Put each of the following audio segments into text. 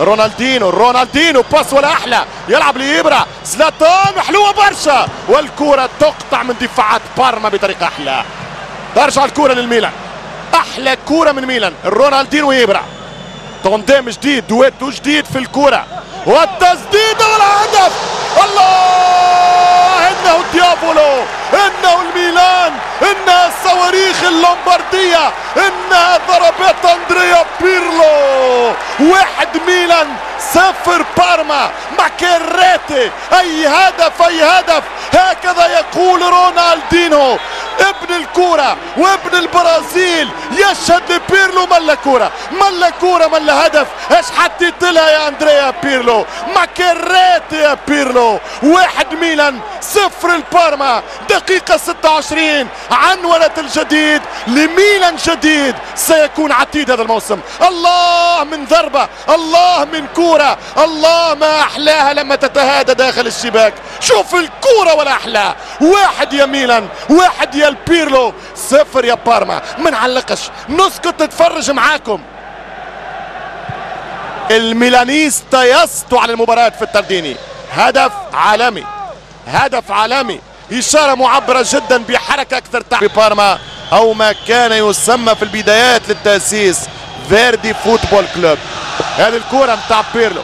رونالدينو رونالدينو pass ولا أحلى. يلعب لإبرا زلاتان حلوة برشا. والكرة تقطع من دفاعات بارما بطريقة أحلى. ترجع الكرة للميلان. أحلى كرة من ميلان. رونالدينو وإبرا تقدام جديد دويتو جديد في الكرة. والتسديدة والهدف الله! إنه diavolo. إنه الميلان. إنها الصواريخ اللومباردية. إنها ضربات أندريا بيرلو. واحد ميلان صفر بارما ماكيريتي. أي هدف أي هدف. هكذا يقول رونالدينو. ابن الكرة وابن البرازيل. يشهد لبيرلو ملا كرة ملا كرة ملا هدف. إيش حطيت لها يا أندريا بيرلو؟ ماكيريتي يا بيرلو. واحد ميلان صفر البارما دقيقة 26 عنونة الجديد لميلان جديد. سيكون عتيد هذا الموسم. الله من ضربة الله من كورة الله ما أحلاها لما تتهادى داخل الشباك. شوف الكورة ولا أحلى واحد يا ميلان واحد يا البيرلو صفر يا بارما. ما نعلقش. نسكت نتفرج معاكم. ال milanista يسطو على المباراة في التارديني. هدف عالمي. هدف عالمي. إشارة معبرة جدا بحركة أكثر تحت بارما. أو ما كان يسمى في البدايات للتأسيس Verdi Football Club. هذه الكرة متاع بيرلو.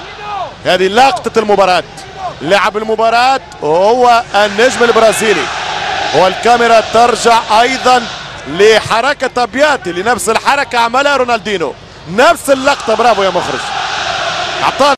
هذه لقطة المباراة. لعب المباراة هو النجم البرازيلي. والكاميرا ترجع أيضا لحركة أبياتي لنفس الحركة عملها رونالدينو. نفس اللقطة برافو يا مخرج. أعطانا